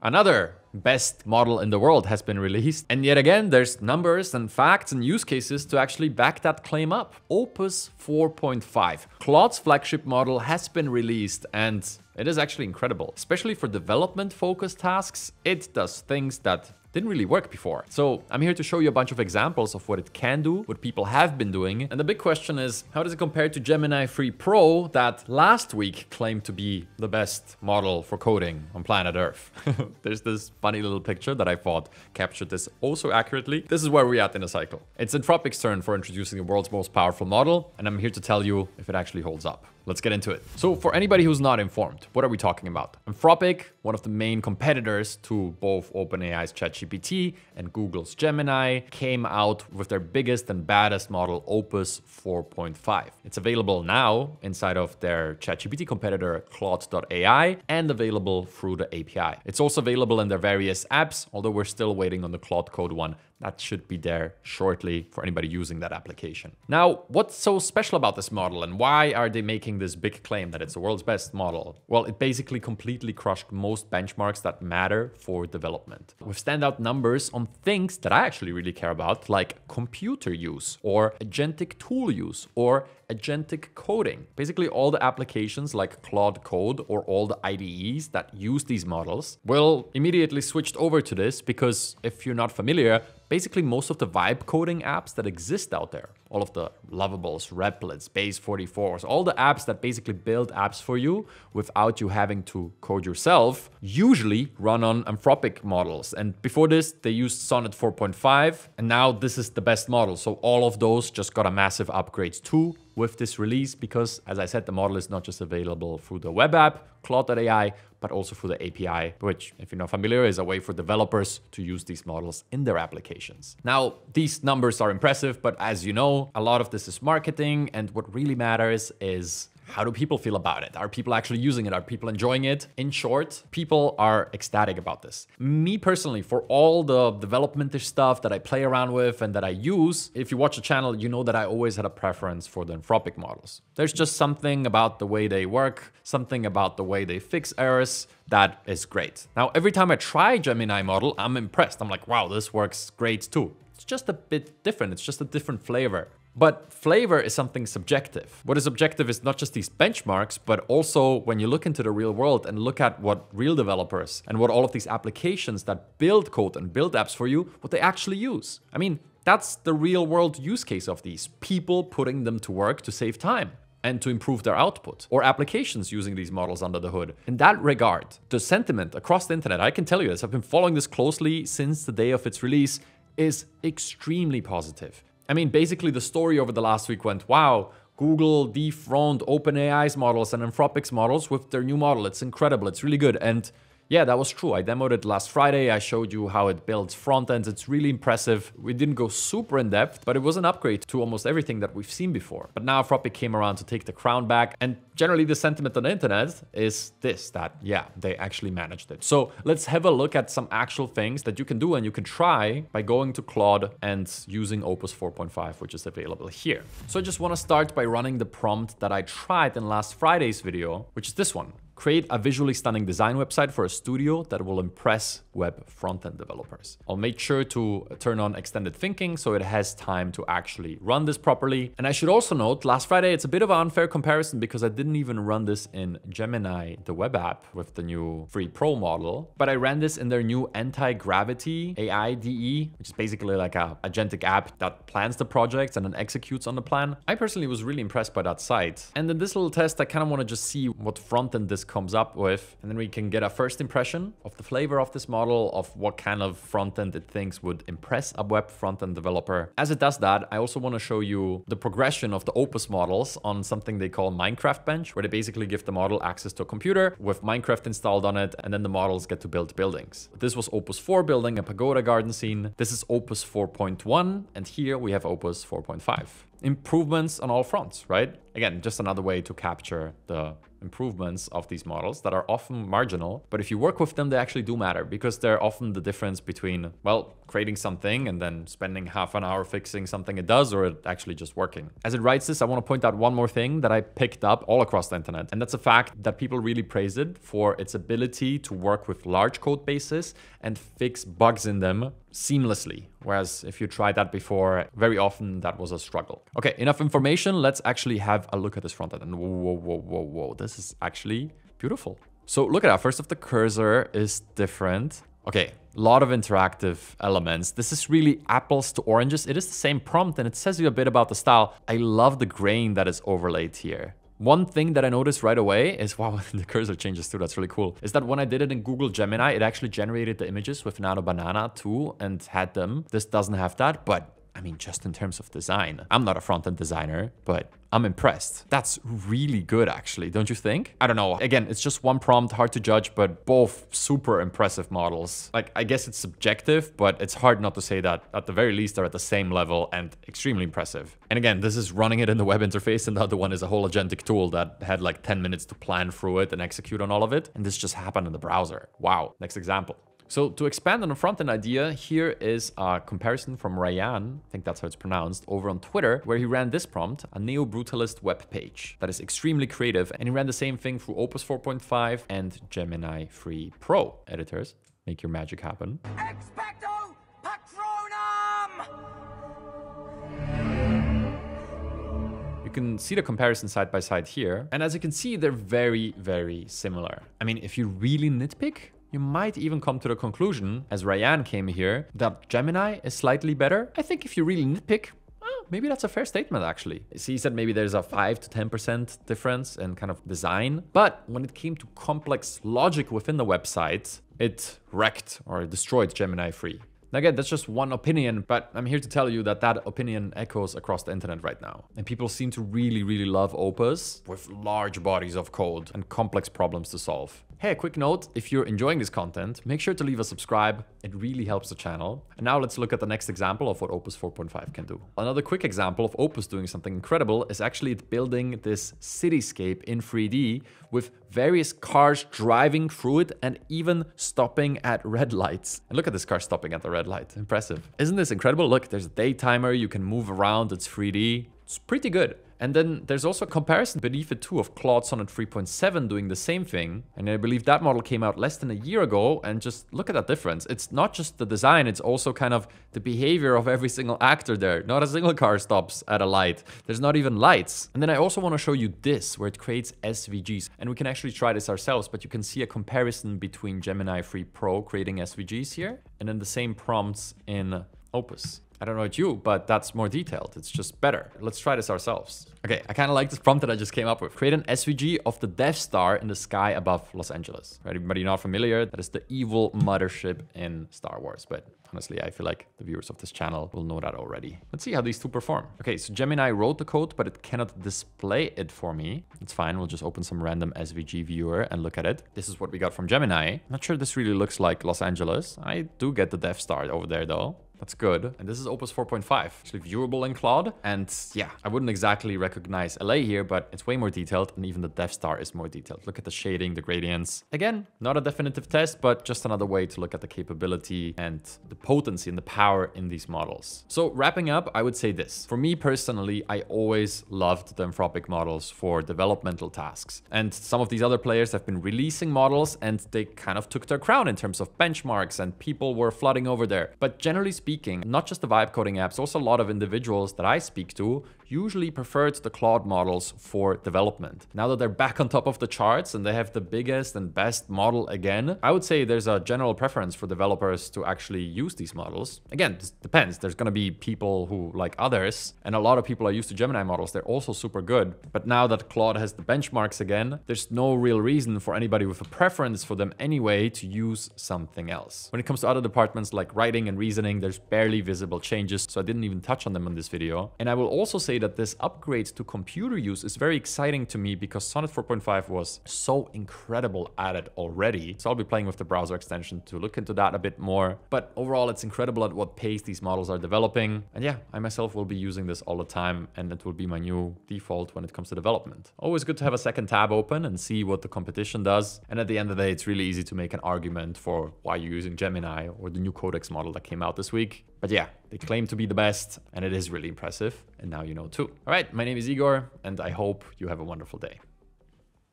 Another best model in the world has been released. And yet again, there's numbers and facts and use cases to actually back that claim up. Opus 4.5, Claude's flagship model has been released and it is actually incredible. Especially for development focused tasks, it does things that didn't really work before. So I'm here to show you a bunch of examples of what it can do, what people have been doing. And the big question is, how does it compare to Gemini 3 Pro that last week claimed to be the best model for coding on planet Earth? There's this funny little picture that I thought captured this oh also accurately. This is where we're at in the cycle. It's Anthropic's turn for introducing the world's most powerful model, and I'm here to tell you if it actually holds up. Let's get into it. So for anybody who's not informed, what are we talking about? Anthropic, one of the main competitors to both OpenAI's ChatGPT and Google's Gemini, came out with their biggest and baddest model, Opus 4.5. It's available now inside of their ChatGPT competitor, Claude.ai, and available through the API. It's also available in their various apps, although we're still waiting on the Claude Code one that should be there shortly for anybody using that application. Now, what's so special about this model and why are they making this big claim that it's the world's best model? Well, it basically completely crushed most benchmarks that matter for development. With standout numbers on things that I actually really care about, like computer use or agentic tool use or agentic coding. Basically all the applications like Claude Code or all the IDEs that use these models will immediately switch over to this because if you're not familiar, basically most of the vibe coding apps that exist out there. All of the Lovables, Replits, Base 44s, all the apps that basically build apps for you without you having to code yourself, usually run on Anthropic models. And before this, they used Sonnet 4.5, and now this is the best model. So all of those just got a massive upgrade too with this release because, as I said, the model is not just available through the web app, Claude.ai, but also through the API, which, if you're not familiar, is a way for developers to use these models in their applications. Now, these numbers are impressive, but as you know, a lot of this is marketing, and what really matters is how do people feel about it? Are people actually using it? Are people enjoying it? In short, people are ecstatic about this. Me personally, for all the developmentish stuff that I play around with and that I use, if you watch the channel, you know that I always had a preference for the Anthropic models. There's just something about the way they work, something about the way they fix errors that is great. Now, every time I try Gemini model, I'm impressed. I'm like, wow, this works great too. It's just a bit different. It's just a different flavor. But flavor is something subjective. What is objective is not just these benchmarks, but also when you look into the real world and look at what real developers and what all of these applications that build code and build apps for you, what they actually use. I mean, that's the real world use case of these. People putting them to work to save time and to improve their output, or applications using these models under the hood. In that regard, the sentiment across the internet, I can tell you this, I've been following this closely since the day of its release, is extremely positive. I mean, basically the story over the last week went, wow, Google dethroned OpenAI's models and Anthropic's models with their new model. It's incredible. It's really good. And yeah, that was true. I demoed it last Friday. I showed you how it builds front ends. It's really impressive. We didn't go super in depth, but it was an upgrade to almost everything that we've seen before. But now Anthropic came around to take the crown back. And generally the sentiment on the internet is this, that yeah, they actually managed it. So let's have a look at some actual things that you can do and you can try by going to Claude and using Opus 4.5, which is available here. So I just want to start by running the prompt that I tried in last Friday's video, which is this one. Create a visually stunning design website for a studio that will impress web front-end developers. I'll make sure to turn on extended thinking so it has time to actually run this properly. And I should also note, last Friday, it's a bit of an unfair comparison because I didn't even run this in Gemini, the web app with the new free Pro model, but I ran this in their new anti-gravity IDE, which is basically like a agentic app that plans the projects and then executes on the plan. I personally was really impressed by that site. And in this little test, I kind of want to just see what front-end this comes up with. And then we can get a first impression of the flavor of this model, of what kind of front end it thinks would impress a web front end developer. As it does that, I also want to show you the progression of the Opus models on something they call Minecraft Bench, where they basically give the model access to a computer with Minecraft installed on it, and then the models get to build buildings. This was Opus 4 building a pagoda garden scene. This is Opus 4.1, and here we have Opus 4.5 improvements on all fronts, right? Again, just another way to capture the improvements of these models that are often marginal, but if you work with them, they actually do matter because they're often the difference between, well, creating something and then spending half an hour fixing something it does or it actually just working. As it writes this, I want to point out one more thing that I picked up all across the internet, and that's a fact that people really praise it for its ability to work with large code bases and fix bugs in them seamlessly. Whereas if you tried that before, very often that was a struggle. Okay, enough information. Let's actually have a look at this front end. And whoa, whoa, whoa, whoa, whoa. This is actually beautiful. So look at that. First off, the cursor is different. Okay, a lot of interactive elements. This is really apples to oranges. It is the same prompt and it says you a bit about the style. I love the grain that is overlaid here. One thing that I noticed right away is, wow, the cursor changes too, that's really cool, is that when I did it in Google Gemini, it actually generated the images with Nano Banana too and had them. This doesn't have that, but I mean, just in terms of design. I'm not a front-end designer, but I'm impressed. That's really good, actually, don't you think? I don't know. Again, it's just one prompt, hard to judge, but both super impressive models. Like, I guess it's subjective, but it's hard not to say that at the very least they're at the same level and extremely impressive. And again, this is running it in the web interface, and the other one is a whole agentic tool that had like 10 minutes to plan through it and execute on all of it. And this just happened in the browser. Wow. Next example. So to expand on the front-end idea, here is a comparison from Rayane, I think that's how it's pronounced, over on Twitter, where he ran this prompt, a neo-brutalist web page that is extremely creative. And he ran the same thing through Opus 4.5 and Gemini 3 Pro editors. Make your magic happen. Expecto Patronum! You can see the comparison side by side here. And as you can see, they're very, very similar. I mean, if you really nitpick, you might even come to the conclusion, as Rayane came here, that Gemini is slightly better. I think if you really nitpick, maybe that's a fair statement actually. See, he said maybe there's a 5 to 10% difference in kind of design, but when it came to complex logic within the website, it wrecked or destroyed Gemini 3. Now again, that's just one opinion, but I'm here to tell you that that opinion echoes across the internet right now. And people seem to really, really love Opus with large bodies of code and complex problems to solve. Hey, a quick note, if you're enjoying this content, make sure to leave a subscribe. It really helps the channel. And now let's look at the next example of what Opus 4.5 can do. Another quick example of Opus doing something incredible is actually building this cityscape in 3D with various cars driving through it and even stopping at red lights. And look at this car stopping at the red light. Impressive. Isn't this incredible? Look, there's a day timer. You can move around. It's 3D. It's pretty good. And then there's also a comparison beneath it too of Claude Sonnet 3.7 doing the same thing. And I believe that model came out less than a year ago. And just look at that difference. It's not just the design, it's also kind of the behavior of every single actor there. Not a single car stops at a light. There's not even lights. And then I also want to show you this, where it creates SVGs. And we can actually try this ourselves, but you can see a comparison between Gemini 3 Pro creating SVGs here, and then the same prompts in Opus. I don't know about you, but that's more detailed. It's just better. Let's try this ourselves. Okay, I kind of like this prompt that I just came up with. Create an SVG of the Death Star in the sky above Los Angeles. For anybody not familiar, that is the evil mothership in Star Wars. But honestly, I feel like the viewers of this channel will know that already. Let's see how these two perform. Okay, so Gemini wrote the code, but it cannot display it for me. It's fine. We'll just open some random SVG viewer and look at it. This is what we got from Gemini. Not sure this really looks like Los Angeles. I do get the Death Star over there though. That's good. And this is Opus 4.5, actually viewable in Claude. And yeah, I wouldn't exactly recognize LA here, but it's way more detailed and even the Death Star is more detailed. Look at the shading, the gradients. Again, not a definitive test, but just another way to look at the capability and the potency and the power in these models. So wrapping up, I would say this. For me personally, I always loved the Anthropic models for developmental tasks. And some of these other players have been releasing models and they kind of took their crown in terms of benchmarks and people were flooding over there. But generally speaking, speaking, not just the vibe coding apps, also a lot of individuals that I speak to usually preferred the Claude models for development. Now that they're back on top of the charts and they have the biggest and best model again, I would say there's a general preference for developers to actually use these models. Again, this depends. There's going to be people who like others, and a lot of people are used to Gemini models. They're also super good. But now that Claude has the benchmarks again, there's no real reason for anybody with a preference for them anyway to use something else. When it comes to other departments like writing and reasoning, there's barely visible changes, so I didn't even touch on them in this video. And I will also say that this upgrade to computer use is very exciting to me because Sonnet 4.5 was so incredible at it already. So I'll be playing with the browser extension to look into that a bit more. But overall, it's incredible at what pace these models are developing. And yeah, I myself will be using this all the time and it will be my new default when it comes to development. Always good to have a second tab open and see what the competition does. And at the end of the day, it's really easy to make an argument for why you're using Gemini or the new Codex model that came out this week. But yeah, they claim to be the best and it is really impressive. And now you know too. All right, my name is Igor and I hope you have a wonderful day.